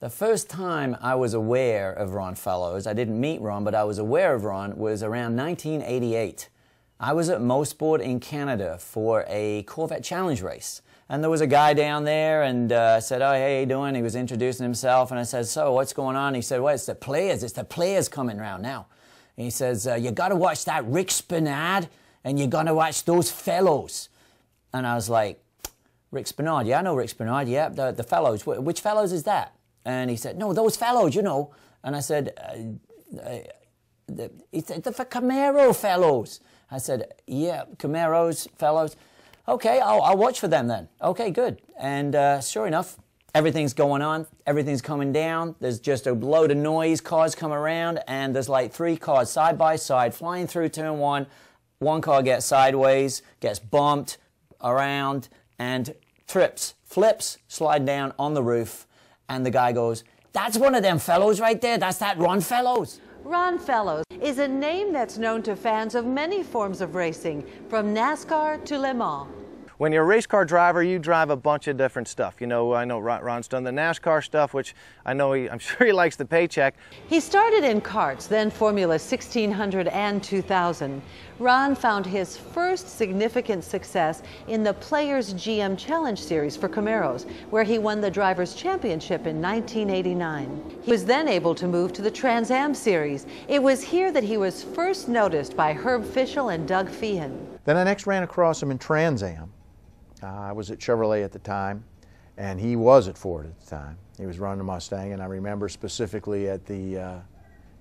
The first time I was aware of Ron Fellows, I didn't meet Ron, but I was aware of Ron, was around 1988. I was at Mosport in Canada for a Corvette Challenge race. And there was a guy down there and uh, said, oh, hey, how you doing? He was introducing himself. And I said, so what's going on? He said, well, it's the players. It's the players coming around now. And he says, uh, you got to watch that Rick Spenard and you got to watch those fellows. And I was like, Rick Spenard, yeah, I know Rick Spenard, yeah, the, the fellows. Which fellows is that? And he said, No, those fellows, you know. And I said, uh, uh, the, he said, The Camaro fellows. I said, Yeah, Camaros, fellows. Okay, I'll, I'll watch for them then. Okay, good. And uh, sure enough, everything's going on, everything's coming down. There's just a load of noise, cars come around, and there's like three cars side by side flying through turn one. One car gets sideways, gets bumped around, and trips, flips, slide down on the roof and the guy goes, That's one of them fellows right there. That's that Ron Fellows. Ron Fellows is a name that's known to fans of many forms of racing, from NASCAR to Le Mans. When you're a race car driver, you drive a bunch of different stuff. You know, I know Ron's done the NASCAR stuff, which I know he, I'm sure he likes the paycheck. He started in karts, then Formula 1600 and 2000. Ron found his first significant success in the Players GM Challenge Series for Camaros, where he won the Drivers' Championship in 1989. He was then able to move to the Trans Am Series. It was here that he was first noticed by Herb Fischel and Doug Fehan. Then I next ran across him in Trans Am I was at Chevrolet at the time, and he was at Ford at the time. He was running a Mustang, and I remember specifically at the uh,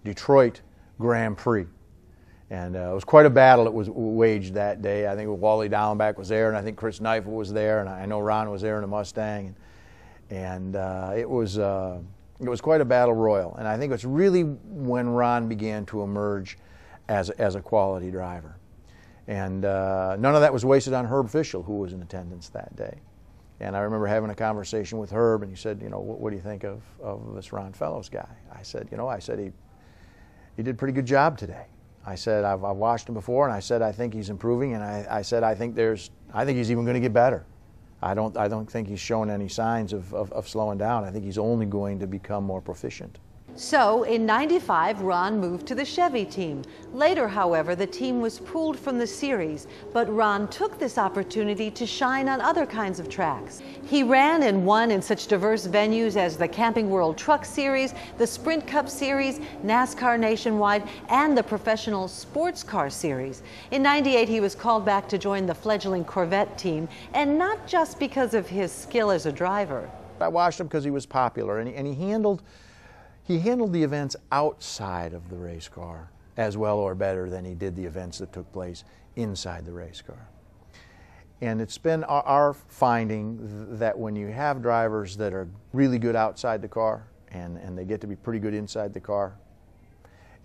Detroit Grand Prix. And uh, it was quite a battle that was waged that day. I think Wally Dallenbach was there, and I think Chris Kneifel was there, and I know Ron was there in a Mustang. And, and uh, it, was, uh, it was quite a battle royal. And I think it's really when Ron began to emerge as, as a quality driver. And uh, none of that was wasted on Herb Fischel, who was in attendance that day. And I remember having a conversation with Herb, and he said, you know, what, what do you think of, of this Ron Fellows guy? I said, you know, I said, he, he did a pretty good job today. I said, I've, I've watched him before, and I said, I think he's improving, and I, I said, I think there's, I think he's even going to get better. I don't, I don't think he's shown any signs of, of, of slowing down. I think he's only going to become more proficient. So in 95, Ron moved to the Chevy team. Later, however, the team was pulled from the series, but Ron took this opportunity to shine on other kinds of tracks. He ran and won in such diverse venues as the Camping World Truck Series, the Sprint Cup Series, NASCAR Nationwide, and the Professional Sports Car Series. In 98, he was called back to join the fledgling Corvette team, and not just because of his skill as a driver. I watched him because he was popular, and he, and he handled he handled the events outside of the race car as well or better than he did the events that took place inside the race car. And it's been our finding that when you have drivers that are really good outside the car and, and they get to be pretty good inside the car,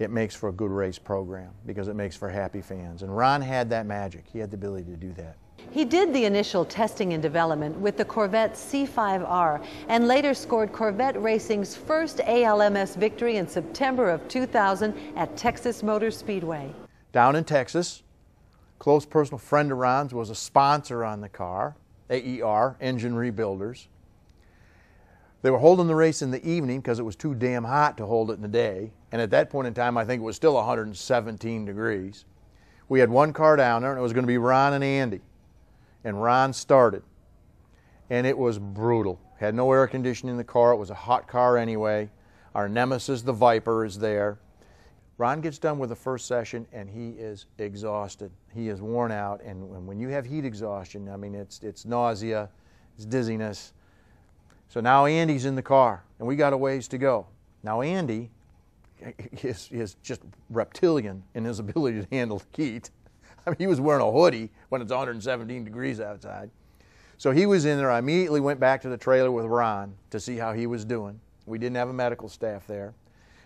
it makes for a good race program because it makes for happy fans. And Ron had that magic. He had the ability to do that. He did the initial testing and development with the Corvette C5R and later scored Corvette Racing's first ALMS victory in September of 2000 at Texas Motor Speedway. Down in Texas, close personal friend of Ron's was a sponsor on the car, AER, Engine Rebuilders. They were holding the race in the evening because it was too damn hot to hold it in the day. And at that point in time, I think it was still 117 degrees. We had one car down there, and it was going to be Ron and Andy and Ron started. And it was brutal. Had no air conditioning in the car. It was a hot car anyway. Our nemesis, the Viper, is there. Ron gets done with the first session and he is exhausted. He is worn out. And when you have heat exhaustion, I mean, it's, it's nausea, it's dizziness. So now Andy's in the car and we got a ways to go. Now, Andy is, is just reptilian in his ability to handle the heat. I mean, he was wearing a hoodie when it's 117 degrees outside. So he was in there. I immediately went back to the trailer with Ron to see how he was doing. We didn't have a medical staff there.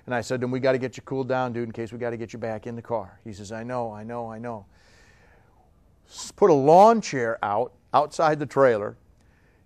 And I said to him, We got to get you cooled down, dude, in case we got to get you back in the car. He says, I know, I know, I know. Put a lawn chair out outside the trailer.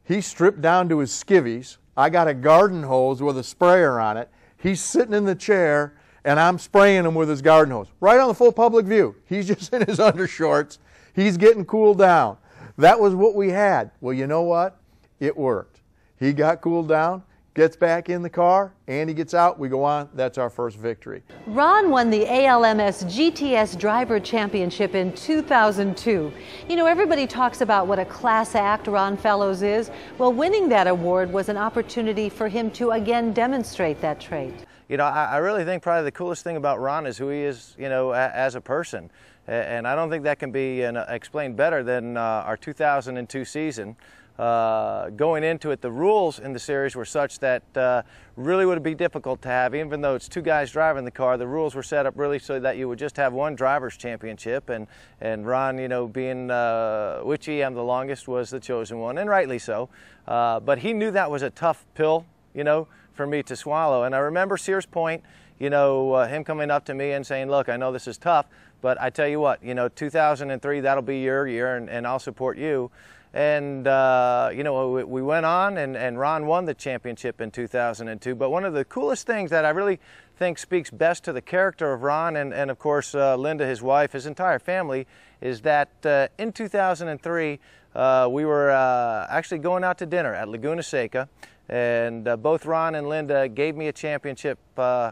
He stripped down to his skivvies. I got a garden hose with a sprayer on it. He's sitting in the chair and I'm spraying him with his garden hose right on the full public view. He's just in his undershorts. He's getting cooled down. That was what we had. Well, you know what? It worked. He got cooled down. gets back in the car, Andy gets out, we go on. That's our first victory. Ron won the ALMS GTS Driver Championship in 2002. You know, everybody talks about what a class act Ron Fellows is. Well, winning that award was an opportunity for him to again demonstrate that trait. You know, I, I really think probably the coolest thing about Ron is who he is, you know, a, as a person. And I don't think that can be uh, explained better than uh, our 2002 season. Uh, going into it, the rules in the series were such that uh, really would be difficult to have, even though it's two guys driving the car. The rules were set up really so that you would just have one drivers' championship, and and Ron, you know, being uh, which EM the longest was the chosen one, and rightly so. Uh, but he knew that was a tough pill, you know, for me to swallow. And I remember Sears Point, you know, uh, him coming up to me and saying, "Look, I know this is tough, but I tell you what, you know, 2003, that'll be your year, and, and I'll support you." And, uh, you know, we, we went on, and, and Ron won the championship in 2002. But one of the coolest things that I really think speaks best to the character of Ron and, and of course, uh, Linda, his wife, his entire family, is that uh, in 2003, uh, we were uh, actually going out to dinner at Laguna Seca, and uh, both Ron and Linda gave me a championship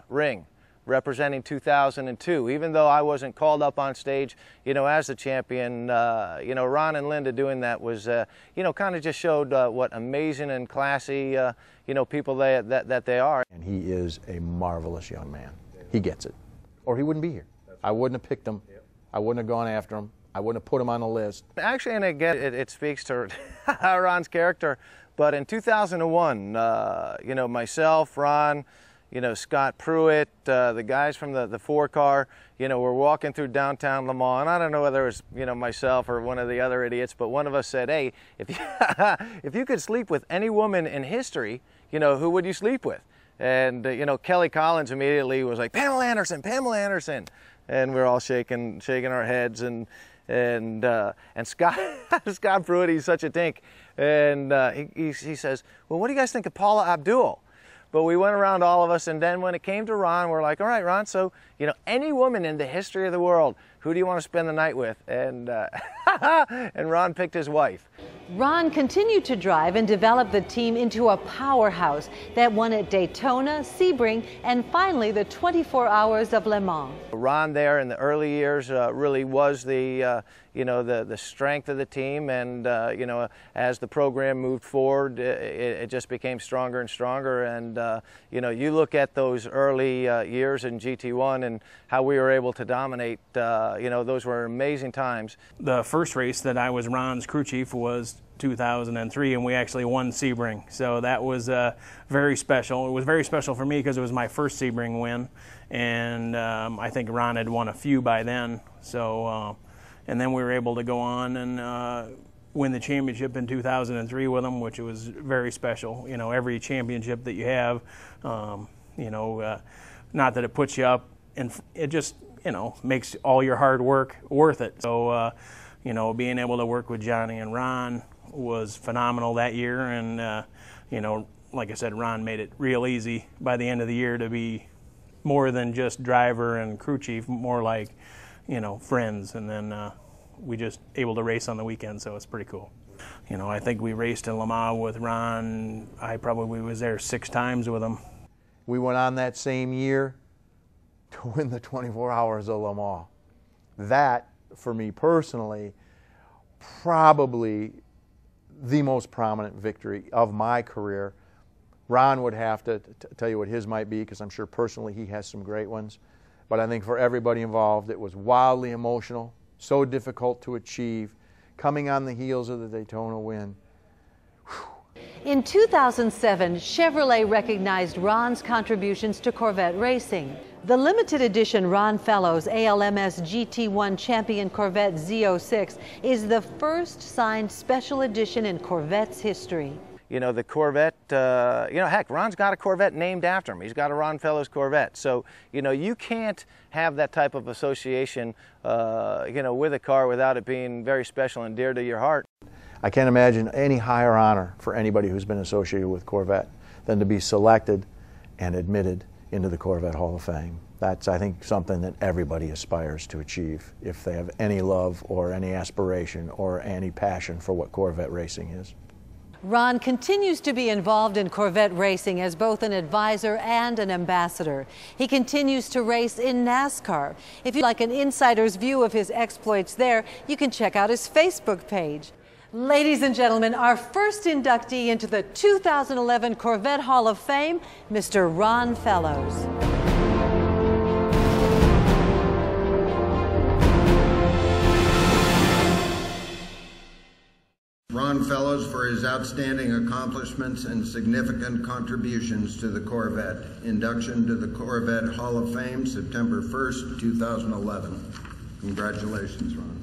ring representing 2002. Even though I wasn't called up on stage, you know, as the champion, uh, you know, Ron and Linda doing that was, uh, you know, kind of just showed uh, what amazing and classy, uh, you know, people they, that, that they are. And he is a marvelous young man. He gets it. Or he wouldn't be here. I wouldn't have picked him. I wouldn't have gone after him. I wouldn't have put him on the list. Actually, and again, it, it speaks to Ron's character. But in 2001, uh, you know, myself, Ron, you know, Scott Pruett, uh, the guys from the, the four car, you know, we're walking through downtown Le Mans. And I don't know whether it was, you know, myself or one of the other idiots, but one of us said, hey, if you, if you could sleep with any woman in history, you know, who would you sleep with? And, uh, you know, Kelly Collins immediately was like, Pamela Anderson, Pamela Anderson. And we're all shaking, shaking our heads. And, and, uh, and Scott, Scott Pruett, he's such a dink. And uh, he, he, he says, well, what do you guys think of Paula Abdul? But we went around all of us, and then when it came to Ron, we're like, all right, Ron, so, you know, any woman in the history of the world, who do you want to spend the night with? And, uh, and Ron picked his wife. Ron continued to drive and develop the team into a powerhouse that won at Daytona, Sebring, and finally the 24 Hours of Le Mans. Ron there in the early years uh, really was the, uh, you know, the, the strength of the team, and uh, you know, as the program moved forward, it, it just became stronger and stronger. And uh, you know, you look at those early uh, years in GT1 and how we were able to dominate. Uh, you know, those were amazing times. The first race that I was Ron's crew chief was 2003, and we actually won Sebring. So that was uh, very special. It was very special for me because it was my first Sebring win, and um, I think Ron had won a few by then. So, uh, and then we were able to go on and uh, win the championship in 2003 with him, which was very special. You know, every championship that you have, um, you know, uh, not that it puts you up, and it just you know makes all your hard work worth it. So. Uh, you know, being able to work with Johnny and Ron, was phenomenal that year, and uh, you know, like I said, Ron made it real easy by the end of the year to be more than just driver and crew chief, more like you know friends, and then uh, we just able to race on the weekend, so it's pretty cool. You know, I think we raced in Le Mans with Ron. I probably was there six times with him. We went on that same year to win the 24 Hours of Le Mans. That, for me personally, probably the most prominent victory of my career. Ron would have to tell you what his might be because I'm sure personally he has some great ones. But I think for everybody involved, it was wildly emotional, so difficult to achieve, coming on the heels of the Daytona win. In 2007, Chevrolet recognized Ron's contributions to Corvette racing. The limited edition Ron Fellows ALMS GT1 Champion Corvette Z06 is the first signed special edition in Corvette's history. You know, the Corvette, uh, you know, heck, Ron's got a Corvette named after him. He's got a Ron Fellows Corvette. So, you know, you can't have that type of association, uh, you know, with a car without it being very special and dear to your heart. I can't imagine any higher honor for anybody who's been associated with Corvette than to be selected and admitted into the Corvette Hall of Fame. That's, I think, something that everybody aspires to achieve if they have any love or any aspiration or any passion for what Corvette racing is. Ron continues to be involved in Corvette racing as both an advisor and an ambassador. He continues to race in NASCAR. If you'd like an insider's view of his exploits there, you can check out his Facebook page. Ladies and gentlemen, our first inductee into the 2011 Corvette Hall of Fame, Mr. Ron Fellows. Ron Fellows for his outstanding accomplishments and significant contributions to the Corvette. Induction to the Corvette Hall of Fame, September 1st, 2011. Congratulations, Ron.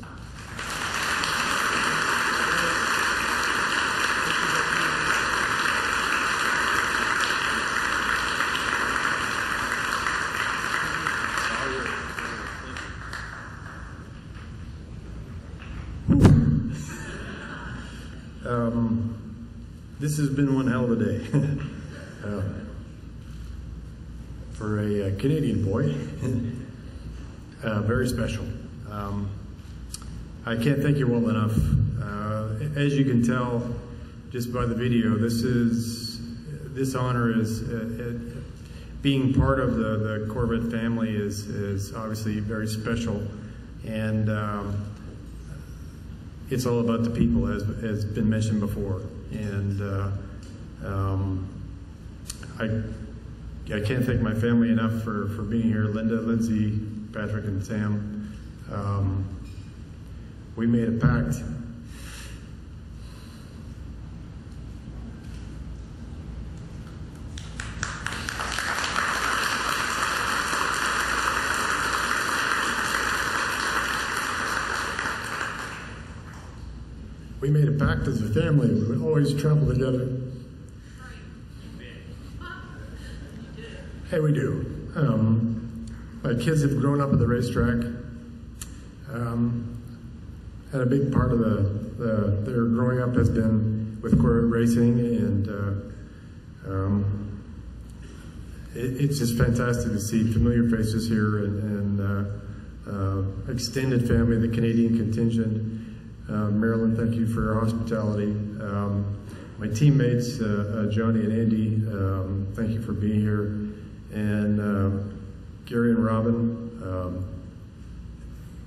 Um, this has been one hell of a day. uh, for a, a, Canadian boy, uh, very special. Um, I can't thank you all enough. Uh, as you can tell just by the video, this is this honor is uh, being part of the, the Corvette family is is obviously very special, and um, it's all about the people, as has been mentioned before. And uh, um, I, I can't thank my family enough for, for being here. Linda, Lindsay, Patrick, and Sam. Um, we made a pact. We made a pact as a family. We would always travel together. Hey, we do. Um, my kids have grown up at the racetrack. Um, and a big part of the, the, their growing up has been with Corvette racing, and uh, um, it, it's just fantastic to see familiar faces here and, and uh, uh, extended family, the Canadian contingent. Uh, Marilyn, thank you for your hospitality. Um, my teammates, uh, uh, Johnny and Andy, um, thank you for being here. And uh, Gary and Robin, um,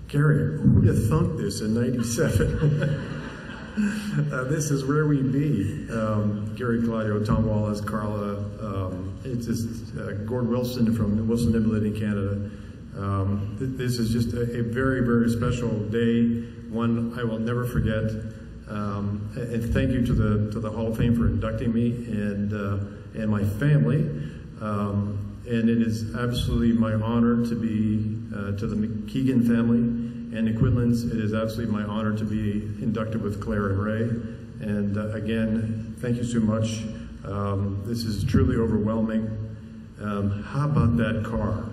Gary, who'd have thunk this in 97? Uh, this is where we be. Um, Gary Claudio, Tom Wallace, Carla, um, it's just uh, Gord Wilson from Wilson Niblett in Canada. Th this is just a, a, very, very special day one I will never forget. Um, and thank you to the to the Hall of Fame for inducting me and uh, and my family. Um, and it is absolutely my honor to be uh, to the McKeegan family and the Quinlans. It is absolutely my honor to be inducted with Claire and Ray. And uh, again, thank you so much. Um, this is truly overwhelming. Um, how about that car?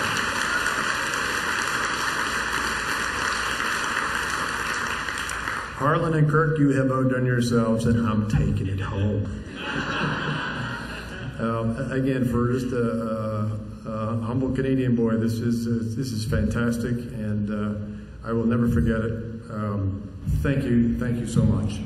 Harlan and Kirk, you have outdone yourselves, and I'm taking it home. um, again, for just a, a, a, humble Canadian boy, this is uh, this is fantastic, and uh, I will never forget it. Um, thank you, thank you so much.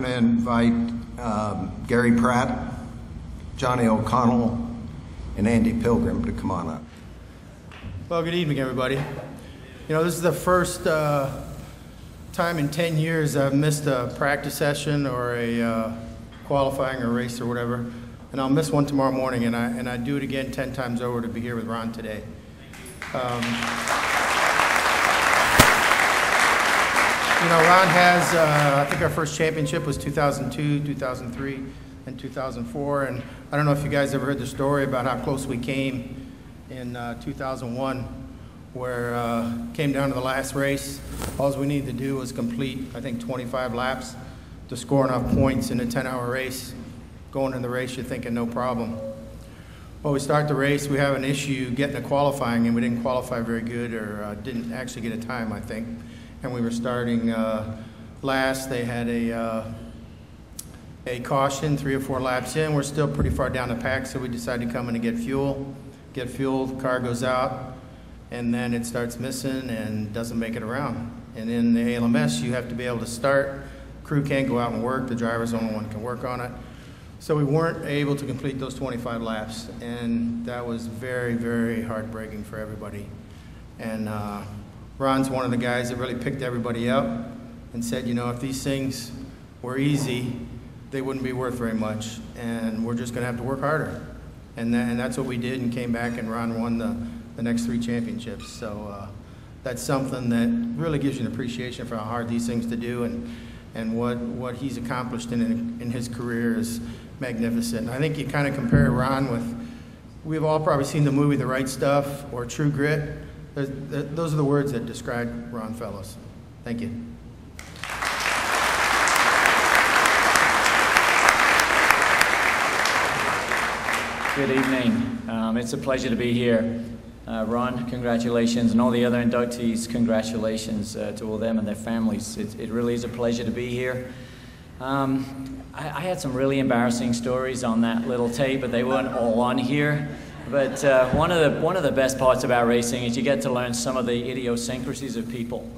going to invite Gary Pratt, Johnny O'Connell, and Andy Pilgrim to come on up. Well, good evening, everybody. You know, this is the first uh, time in 10 years I've missed a practice session or a uh, qualifying or race or whatever. And I'll miss one tomorrow morning, and I, and I do it again 10 times over to be here with Ron today. Um, You know, Ron has, uh, I think our first championship was 2002, 2003, and 2004. And I don't know if you guys ever heard the story about how close we came in uh, 2001, where uh, came down to the last race. All we needed to do was complete, I think, 25 laps to score enough points in a 10-hour race. Going in the race, you're thinking no problem. Well, we start the race, we have an issue getting to qualifying, and we didn't qualify very good, or uh, didn't actually get a time, I think. And we were starting uh, last. They had a uh, a caution three or four laps in. We're still pretty far down the pack, so we decided to come in and get fuel. Get fuel, the car goes out, and then it starts missing and doesn't make it around. And in the ALMS, you have to be able to start. Crew can't go out and work. The driver's the only one can work on it. So we weren't able to complete those 25 laps, and that was very, very heartbreaking for everybody. And uh, Ron's one of the guys that really picked everybody up and said, you know, if these things were easy, they wouldn't be worth very much, and we're just going to have to work harder. And, and that's what we did, and came back, and Ron won the, the next three championships. So uh, that's something that really gives you an appreciation for how hard these things to do, and and what, what he's accomplished in, in his career is magnificent. I think you kind of compare Ron with, we've all probably seen the movie The Right Stuff or True Grit. Those are the words that describe Ron Fellows. Thank you. Good evening. Um, it's a pleasure to be here. Uh, Ron, congratulations, and all the other inductees, congratulations uh, to all them and their families. It, it, really is a pleasure to be here. Um, I, I, had some really embarrassing stories on that little tape, but they weren't all on here. But uh, one, of the, one of the best parts about racing is you get to learn some of the idiosyncrasies of people.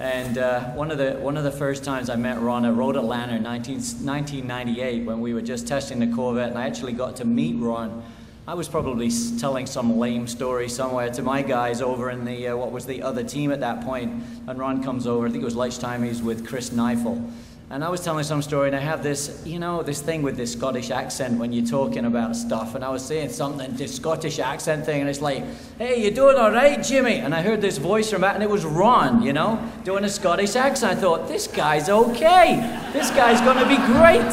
And uh, one, of the, one of the first times I met Ron at Road Atlanta in 19, 1998 when we were just testing the Corvette, and I actually got to meet Ron I was probably telling some lame story somewhere to my guys over in the, uh, what was the other team at that point, and Ron comes over, I think it was lunchtime, he's with Chris Kneifel. And I was telling some story, and I have this, you know, this thing with this Scottish accent when you're talking about stuff. And I was saying something, this Scottish accent thing, and it's like, hey, you're doing all right, Jimmy? And I heard this voice from back, and it was Ron, you know, doing a Scottish accent. I thought, this guy's okay. This guy's going to be great.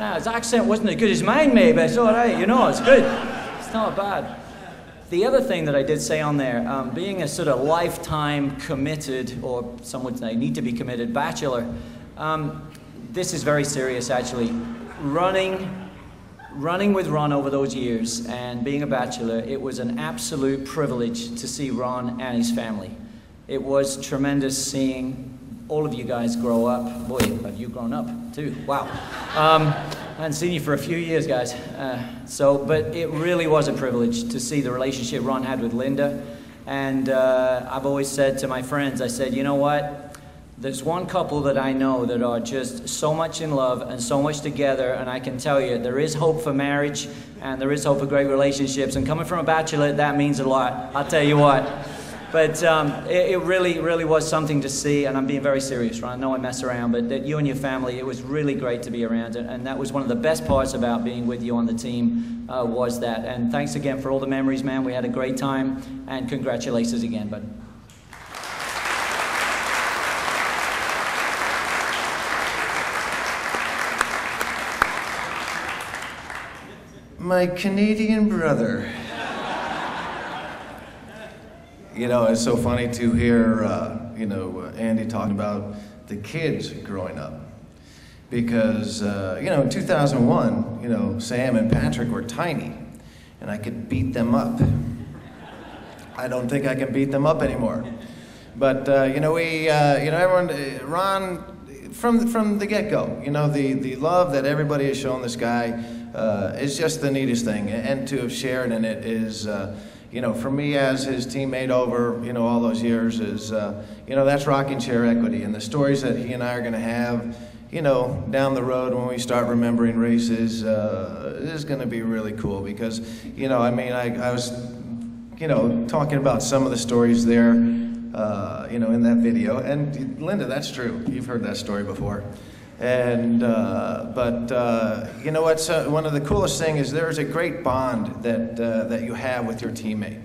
Now, his accent wasn't as good as mine, maybe, it's all right, you know, it's good It's not bad. The other thing that I did say on there, um, being a sort of lifetime committed, or some would say need to be committed bachelor, um, this is very serious actually. Running, running with Ron over those years and being a bachelor, it was an absolute privilege to see Ron and his family. It was tremendous seeing all of you guys grow up. Boy, have you grown up too. Wow. Um, I hadn't seen you for a few years, guys. Uh, so, but it really was a privilege to see the relationship Ron had with Linda. And uh, I've always said to my friends, I said, you know what? There's one couple that I know that are just so much in love and so much together, and I can tell you there is hope for marriage and there is hope for great relationships. And coming from a bachelor, that means a lot. I'll tell you what. But um, it, it, really, really was something to see, and I'm being very serious, right? I know I mess around, but that you and your family, it was really great to be around, and, and that was one of the best parts about being with you on the team uh, was that. And thanks again for all the memories, man. We had a great time, and congratulations again, bud. My Canadian brother. You know, it's so funny to hear, uh, you know, Andy talking about the kids growing up. Because, uh, you know, in 2001, you know, Sam and Patrick were tiny, and I could beat them up. I don't think I can beat them up anymore. But, uh, you know, we, uh, you know, everyone, uh, Ron, from, from the get-go, you know, the, the love that everybody has shown this guy uh, is just the neatest thing. And to have shared in it is, you know, for me as his teammate over, you know, all those years is, uh, you know, that's rocking chair equity. And the stories that he and I are going to have, you know, down the road when we start remembering races uh, is going to be really cool because, you know, I mean, I, I was, you know, talking about some of the stories there, uh, you know, in that video. And Linda, that's true. You've heard that story before. And uh, but uh, you know what's uh, one of the coolest things is there is a great bond that uh, that you have with your teammate.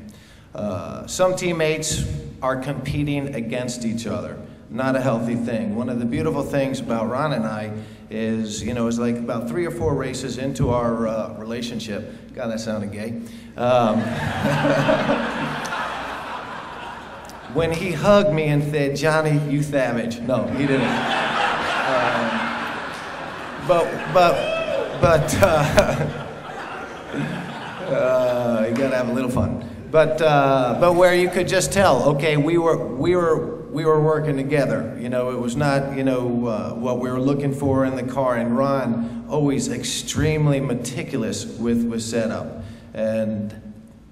Uh, some teammates are competing against each other. Not a healthy thing. One of the beautiful things about Ron and I is, you know, it's like about three or four races into our uh, relationship. God, that sounded gay. Um, when he hugged me and said, Johnny, you savage. No, he didn't. But but but uh, uh, you gotta have a little fun. But uh, but where you could just tell, okay, we were we were we were working together. You know, it was not you know uh, what we were looking for in the car. And Ron always extremely meticulous with with setup and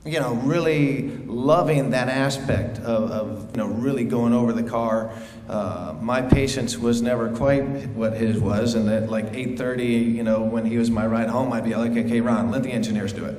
you know, really loving that aspect of, of, you know, really going over the car. Uh, my patience was never quite what his was, and at like 8:30, you know, when he was my ride home, I'd be like, "Okay, Ron, let the engineers do it."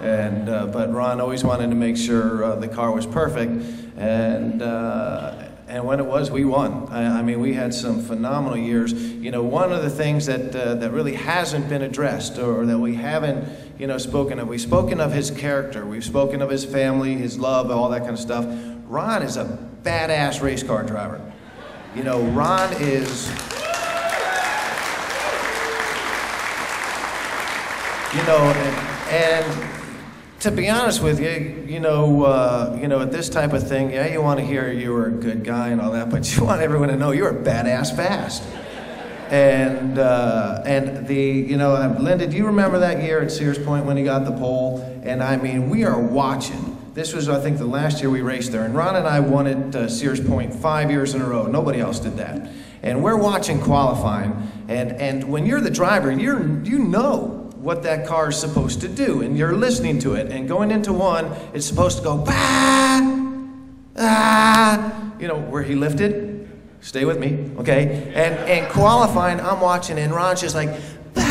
And uh, but Ron always wanted to make sure uh, the car was perfect, and uh, and when it was, we won. I, I, mean, we had some phenomenal years. You know, one of the things that uh, that really hasn't been addressed, or, or that we haven't, you know, spoken of. We've spoken of his character. We've spoken of his family, his love, all that kind of stuff. Ron is a badass race car driver. You know, Ron is. You know, and, and to be honest with you, you know, uh, you know, at this type of thing, yeah, you want to hear you were a good guy and all that, but you want everyone to know you're a badass fast. And uh, and the you know, Linda, do you remember that year at Sears Point when he got the pole? And I mean, we are watching. This was, I think, the last year we raced there, and Ron and I won at uh, Sears Point five years in a row. Nobody else did that. And we're watching qualifying, and and when you're the driver, you're you know what that car is supposed to do, and you're listening to it. And going into one, it's supposed to go, bah, ah, you know, where he lifted. Stay with me, okay? And and qualifying, I'm watching, and Ron's just like, bah,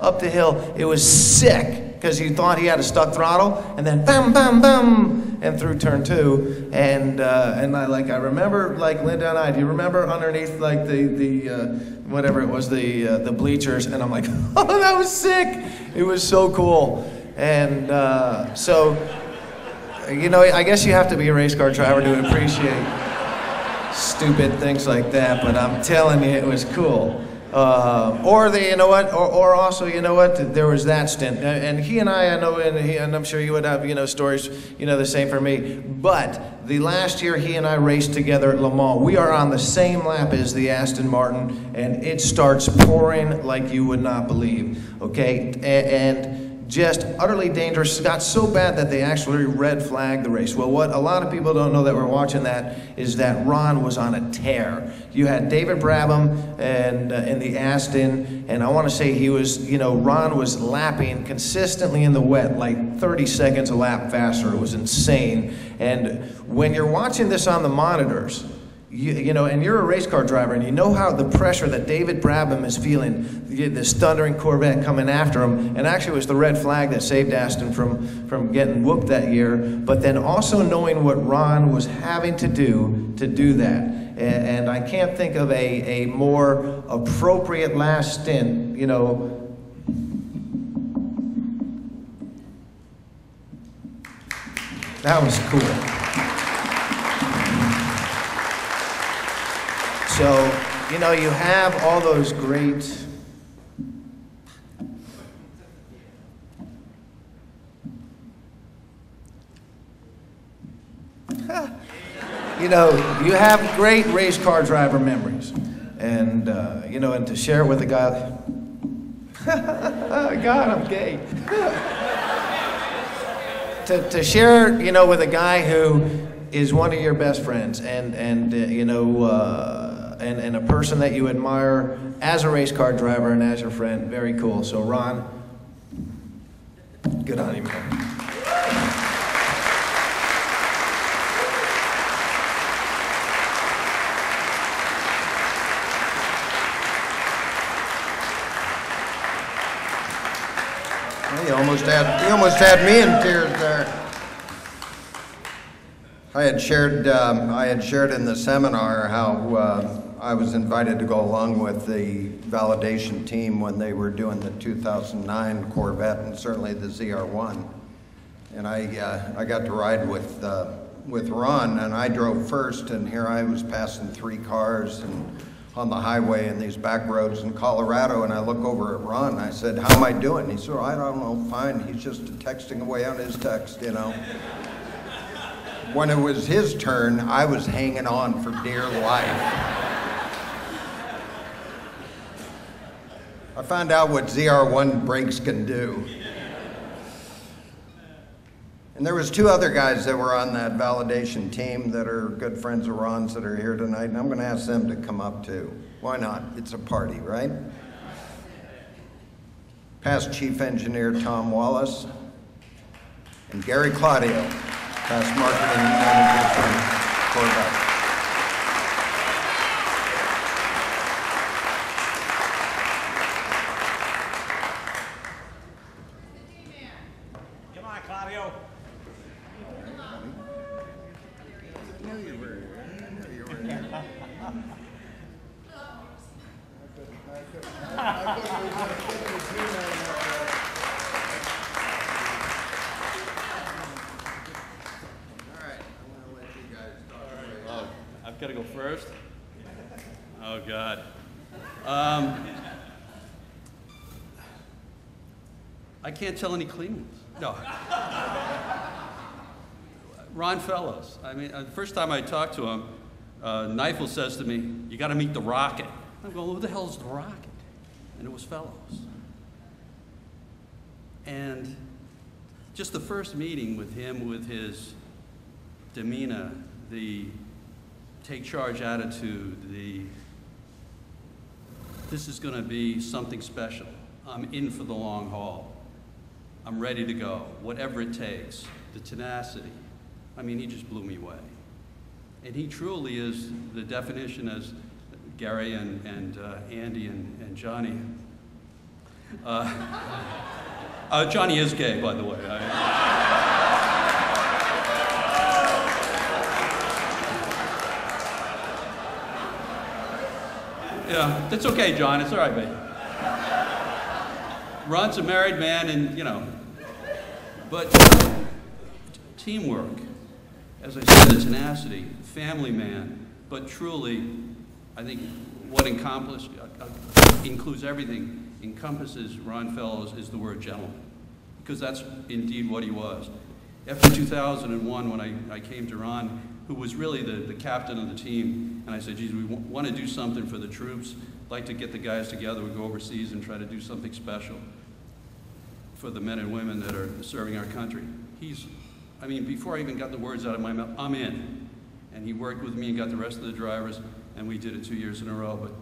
up the hill. It was sick because he thought he had a stuck throttle, and then bam, bam, bam, and through turn two, and uh, and I like I remember like Linda and I. Do you remember underneath like the the uh, whatever it was the uh, the bleachers? And I'm like, oh, that was sick. It was so cool, and uh, so you know I guess you have to be a race car driver to appreciate stupid things like that. But I'm telling you, it was cool. Uh, or the, you know what, or, or also, you know what, there was that stint. And he and I, I know, and, he, and I'm sure you would have, you know, stories, you know, the same for me. But the last year he and I raced together at Le Mans, we are on the same lap as the Aston Martin, and it starts pouring like you would not believe, okay? and just utterly dangerous. It got so bad that they actually red flagged the race. Well, what a lot of people don't know that were watching that is that Ron was on a tear. You had David Brabham and uh, in the Aston, and I want to say he was, you know, Ron was lapping consistently in the wet, like 30 seconds a lap faster. It was insane. And when you're watching this on the monitors, you, you, know, and you're a race car driver, and you know how the pressure that David Brabham is feeling, this thundering Corvette coming after him, and actually it was the red flag that saved Aston from, from getting whooped that year, but then also knowing what Ron was having to do to do that. And, and I can't think of a, a more appropriate last stint, you know, that was cool. So, you know, you have all those great. you know, you have great race car driver memories. And, uh, you know, and to share it with a guy. God, I'm gay. to, to share, you know, with a guy who is one of your best friends and, and uh, you know, uh, and, and a person that you admire as a race car driver and as your friend. Very cool. So, Ron, good on you, man. He almost had he almost had me in tears there. I had shared um, I had shared in the seminar how uh, I was invited to go along with the validation team when they were doing the 2009 Corvette and certainly the ZR1. And I, uh, I got to ride with, uh, with Ron and I drove first and here I was passing three cars and on the highway and these back roads in Colorado and I look over at Ron and I said, how am I doing? He said, I don't know, fine. He's just texting away on his text, you know. when it was his turn, I was hanging on for dear life. I found out what ZR1 brakes can do. And there was two other guys that were on that validation team that are good friends of Ron's that are here tonight, and I'm going to ask them to come up too. Why not? It's a party, right? Past Chief Engineer Tom Wallace and Gary Claudio, past Marketing Manager for Corvette. Come on, Claudio. Oh, I've got to go first? Oh, God. Um, I can't tell any clean. No. Ron Fellows. I mean, uh, the first time I talked to him, uh, says to me, You got to meet the Rocket. I'm going, Who the hell is the Rocket? And it was Fellows. And just the first meeting with him, with his demeanor, the take charge attitude, the this is going to be something special. I'm in for the long haul. I'm ready to go, whatever it takes. The tenacity. I mean, he just blew me away. And he truly is the definition, as Gary and, and uh, Andy and, and Johnny. Uh, uh, Johnny is gay, by the way. I, Yeah, that's okay, John. It's all right, babe. Ron's a married man, and you know, but teamwork, as I said, the tenacity, family man, but truly, I think what encompass, uh, uh, includes everything, encompasses Ron Fellows is the word gentleman, because that's indeed what he was. After 2001, when I, I came to Ron, who was really the, the captain of the team, and I said, geez, we want to do something for the troops, like to get the guys together, we go overseas and try to do something special for the men and women that are serving our country. He's, I mean, before I even got the words out of my mouth, I'm in. And he worked with me and got the rest of the drivers, and we did it two years in a row. But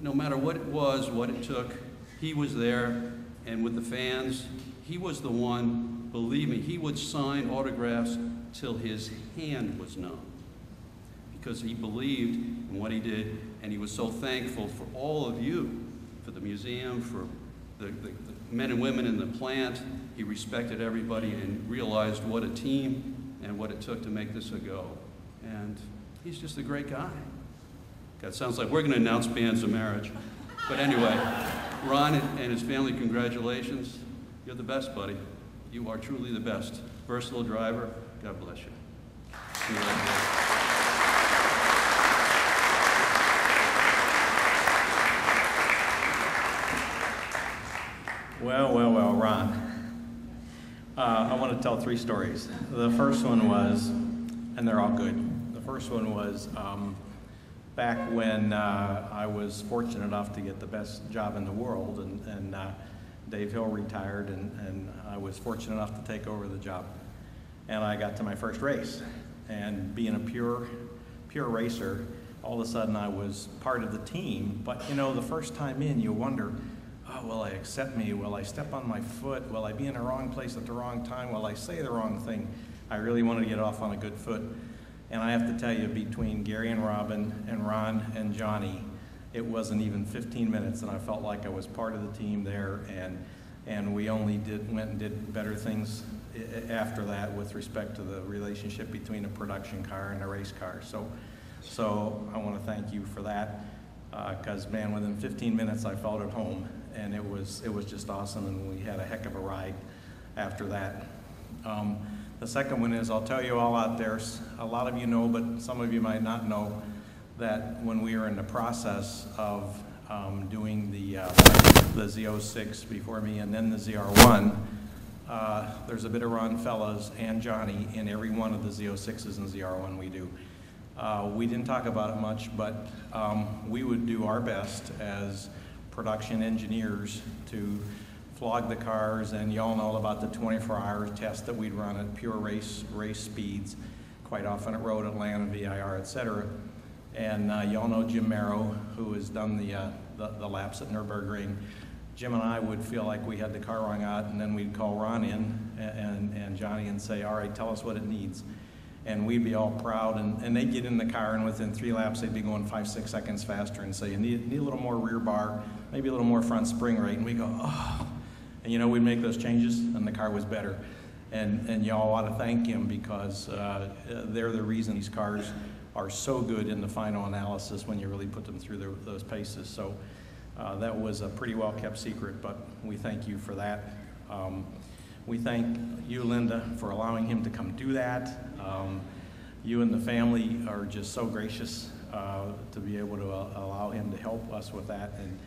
no matter what it was, what it took, he was there, and with the fans, he was the one, believe me, he would sign autographs till his hand was numb. Because he believed in what he did, and he was so thankful for all of you, for the museum, for the, the, the men and women in the plant. He respected everybody and realized what a team and what it took to make this a go. And he's just a great guy. That sounds like we're going to announce bands of marriage. But anyway, Ron and his family, congratulations. You're the best, buddy. You are truly the best. Versatile driver. God bless you. Well, well, well, Ron. Uh, I want to tell three stories. The first one was, and they're all good. The first one was um, back when uh, I was fortunate enough to get the best job in the world, and, and uh, Dave Hill retired, and, and I was fortunate enough to take over the job. And I got to my first race, and being a pure, pure racer, all of a sudden I was part of the team. But you know, the first time in, you wonder, oh, will I accept me? Will I step on my foot? Will I be in the wrong place at the wrong time? Will I say the wrong thing? I really wanted to get off on a good foot. And I have to tell you, between Gary and Robin and Ron and Johnny, it wasn't even 15 minutes, and I felt like I was part of the team there. And and we only did went and did better things after that with respect to the relationship between a production car and a race car. So, so I want to thank you for that, uh, because man, within 15 minutes I felt at home, and it was it was just awesome, and we had a heck of a ride after that. Um, the second one is I'll tell you all out there. a lot of you know, but some of you might not know that when we are in the process of um, doing the uh, the Z06 before me and then the ZR1, uh, there's a bit of Ron Fellows and Johnny in every one of the Z06s and ZR1 we do. Uh, we didn't talk about it much, but um, we would do our best as production engineers to flog the cars, and you all know about the 24-hour test that we'd run at pure race race speeds, quite often at Road, Atlanta, VIR, et cetera. And uh, you all know Jim Mero, who has done the, uh, the, the laps at Nürburgring. Jim and I would feel like we had the car wrong out, and then we'd call Ron in and, and Johnny and say, all right, tell us what it needs. And we'd be all proud, and, and they'd get in the car, and within three laps, they'd be going five, six seconds faster and say, you need, need a little more rear bar, maybe a little more front spring rate. And we go, oh. And you know, we'd make those changes, and the car was better. And, and y'all ought to thank him because uh, they're the reason these cars are so good in the final analysis when you really put them through the, those paces. So uh, that was a pretty well kept secret, but we thank you for that. Um, we thank you, Linda, for allowing him to come do that. Um, you and the family are just so gracious uh, to be able to uh, allow him to help us with that. And,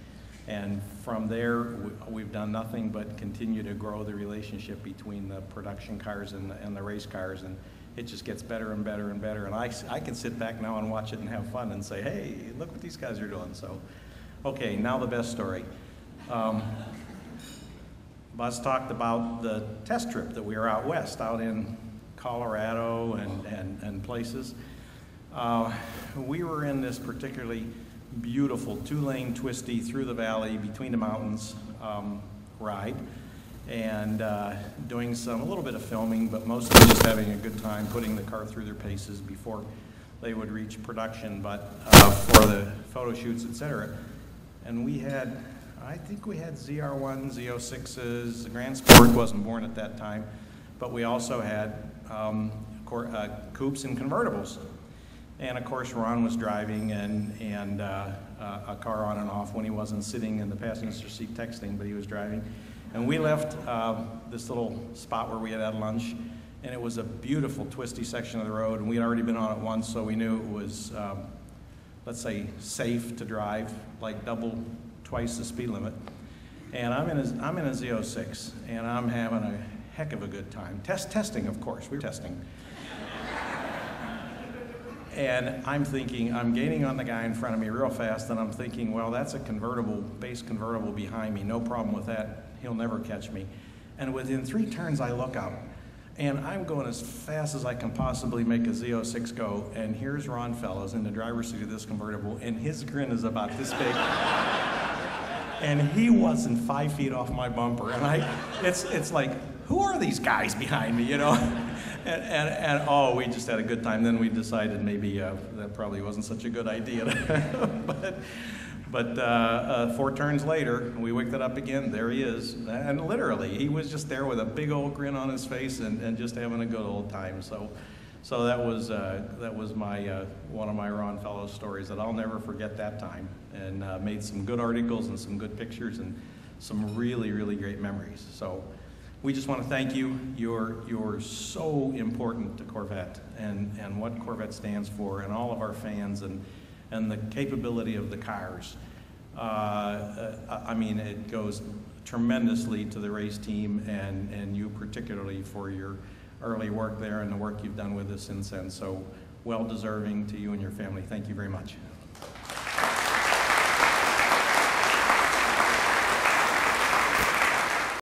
and from there, we, have done nothing but continue to grow the relationship between the production cars and the, and the race cars. And it just gets better and better and better. And I, I can sit back now and watch it and have fun and say, hey, look what these guys are doing. So, okay, now the best story. Um, Buzz talked about the test trip that we were out west, out in Colorado and, and, and places. Uh, we were in this particularly beautiful two-lane twisty through the valley between the mountains um, ride and uh, doing some, a little bit of filming, but mostly just having a good time putting the car through their paces before they would reach production, but uh, for the photo shoots, etc. And we had, I think we had ZR1, Z06s, the Grand Sport wasn't born at that time, but we also had um, uh, coupes and convertibles. And of course, Ron was driving and, and uh, a car on and off when he wasn't sitting in the passenger seat texting, but he was driving. And we left uh, this little spot where we had had lunch, and it was a beautiful twisty section of the road, and we had already been on it once, so we knew it was, um, let's say, safe to drive, like double, twice the speed limit. And I'm in a, I'm in a Z06, and I'm having a heck of a good time. Test testing, of course, we were testing. And I'm thinking, I'm gaining on the guy in front of me real fast, and I'm thinking, well, that's a convertible, base convertible behind me, no problem with that. He'll never catch me. And within three turns, I look up, and I'm going as fast as I can possibly make a Z06 go, and here's Ron Fellows in the driver's seat of this convertible, and his grin is about this big. and he wasn't five feet off my bumper, and I, it's, it's like, who are these guys behind me, you know? And, and, and, oh, we just had a good time. Then we decided maybe uh, that probably wasn't such a good idea. but but uh, uh, four turns later, we wicked it up again. There he is. And literally, he was just there with a big old grin on his face and, and just having a good old time. So, so that was, uh, that was my, uh, one of my Ron Fellows stories that I'll never forget that time. And uh, made some good articles and some good pictures and some really, really great memories. So we just want to thank you. You're, you're so important to Corvette and, and what Corvette stands for and all of our fans and, and the capability of the cars. Uh, I mean, it goes tremendously to the race team and, and you particularly for your early work there and the work you've done with us since then. So well deserving to you and your family. Thank you very much.